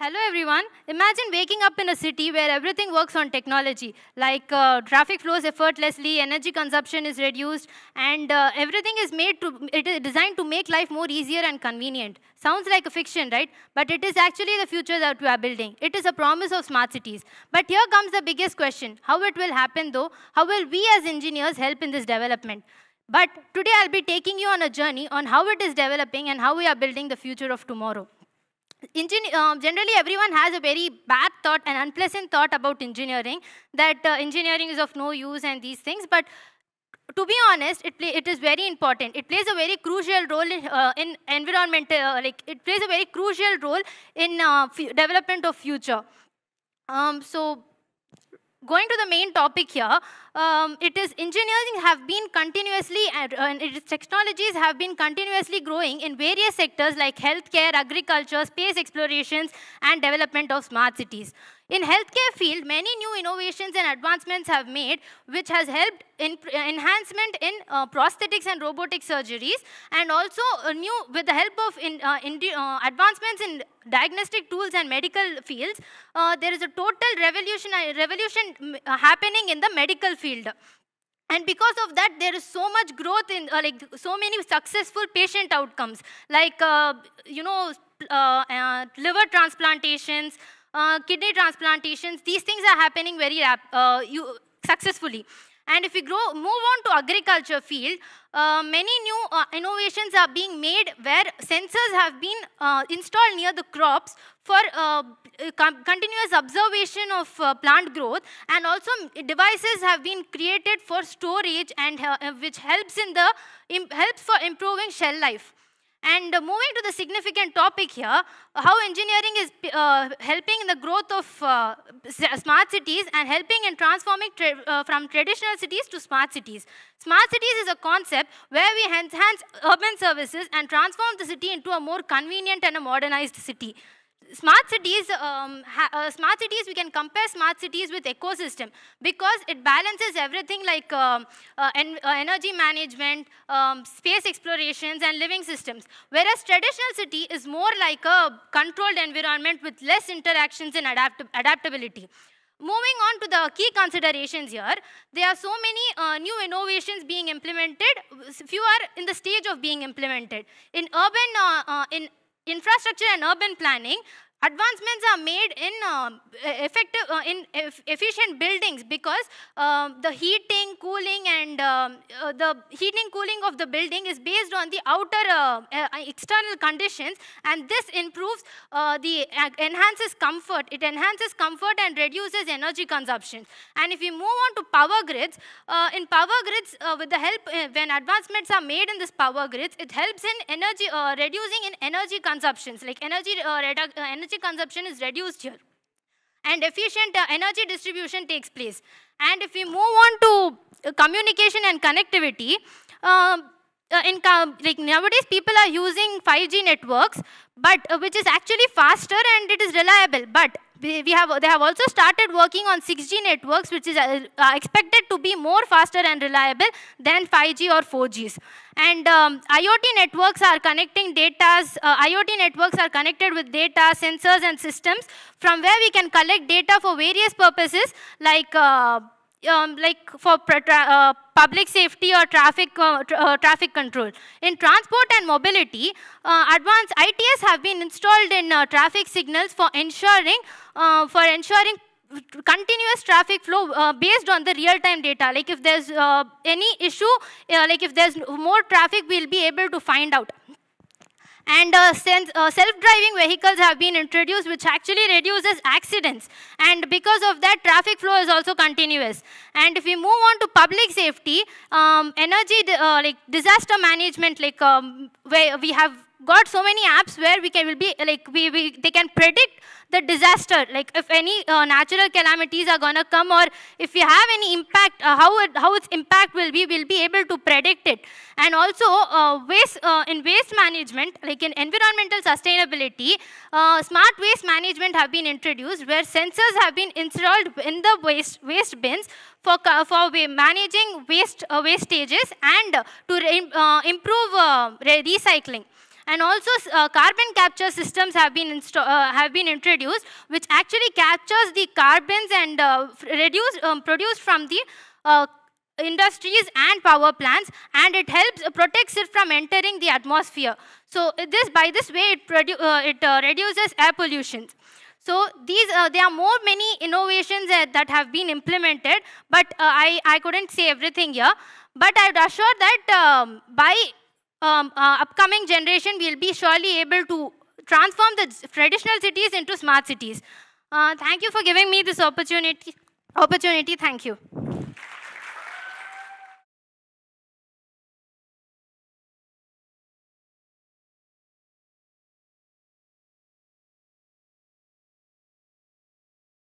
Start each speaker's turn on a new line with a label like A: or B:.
A: Hello everyone. Imagine waking up in a city where everything works on technology, like uh, traffic flows effortlessly, energy consumption is reduced, and uh, everything is made to it is designed to make life more easier and convenient. Sounds like a fiction, right? But it is actually the future that we are building. It is a promise of smart cities. But here comes the biggest question: How it will happen, though? How will we as engineers help in this development? But today I'll be taking you on a journey on how it is developing and how we are building the future of tomorrow. Uh, generally, everyone has a very bad thought, an unpleasant thought about engineering, that uh, engineering is of no use and these things. But to be honest, it, play, it is very important. It plays a very crucial role in, uh, in environmental, uh, like it plays a very crucial role in uh, development of future. Um, so going to the main topic here, um, it is engineering have been continuously and uh, its technologies have been continuously growing in various sectors like healthcare, agriculture, space explorations, and development of smart cities. In healthcare field, many new innovations and advancements have made, which has helped in enhancement in uh, prosthetics and robotic surgeries, and also uh, new with the help of in, uh, in uh, advancements in diagnostic tools and medical fields. Uh, there is a total revolution revolution uh, happening in the medical field and because of that there is so much growth in uh, like so many successful patient outcomes like uh, you know uh, uh liver transplantations uh, kidney transplantations these things are happening very uh, you, successfully and if we grow, move on to agriculture field, uh, many new uh, innovations are being made where sensors have been uh, installed near the crops for uh, continuous observation of uh, plant growth and also devices have been created for storage and uh, which helps in the helps for improving shell life. And moving to the significant topic here, how engineering is uh, helping in the growth of uh, smart cities and helping in transforming tra uh, from traditional cities to smart cities. Smart cities is a concept where we enhance urban services and transform the city into a more convenient and a modernized city smart cities, um, uh, smart cities, we can compare smart cities with ecosystem because it balances everything like um, uh, en uh, energy management, um, space explorations, and living systems. Whereas traditional city is more like a controlled environment with less interactions and adapt adaptability. Moving on to the key considerations here, there are so many uh, new innovations being implemented, few are in the stage of being implemented. In urban, uh, uh, in infrastructure and urban planning, advancements are made in uh, effective uh, in efficient buildings because uh, the heating cooling and um, uh, the heating cooling of the building is based on the outer uh, uh, external conditions and this improves the enhances comfort. It enhances comfort and reduces energy consumption. And if we move on to power grids in power grids with the help when advancements are made in this power grids it helps in energy reducing in energy consumptions like energy energy energy consumption is reduced here. And efficient uh, energy distribution takes place. And if we move on to uh, communication and connectivity, um, uh, in like nowadays people are using 5G networks, but uh, which is actually faster and it is reliable. But we have they have also started working on 6G networks, which is uh, expected to be more faster and reliable than 5G or 4Gs. And um, IoT networks are connecting data. Uh, IoT networks are connected with data, sensors, and systems from where we can collect data for various purposes like uh, um, like for uh, public safety or traffic, uh, tra uh, traffic control. In transport and mobility, uh, advanced ITS have been installed in uh, traffic signals for ensuring, uh, for ensuring continuous traffic flow based on the real-time data. Like if there's any issue, like if there's more traffic, we'll be able to find out. And uh, uh, self-driving vehicles have been introduced, which actually reduces accidents. And because of that, traffic flow is also continuous. And if we move on to public safety, um, energy, uh, like disaster management, like um, where we have got so many apps where we can will be like we, we they can predict the disaster. Like if any uh, natural calamities are gonna come or if we have any impact uh, how it, how its impact will be we'll be able to predict it. And also uh, waste uh, in waste management like in environmental sustainability uh, smart waste management have been introduced where sensors have been installed in the waste waste bins for, for managing waste uh, wastages and to improve recycling And also uh, carbon capture systems have been, uh, have been introduced, which actually captures the carbons and uh, reduce, um, produced from the uh, industries and power plants and it helps uh, protects it from entering the atmosphere. So this by this way it, uh, it uh, reduces air pollution. So these uh, there are more many innovations uh, that have been implemented but uh, I, I couldn't say everything here. But i would assure that um, by um, upcoming generation we'll be surely able to transform the traditional cities into smart cities. Thank you for giving me this opportunity opportunity. Thank you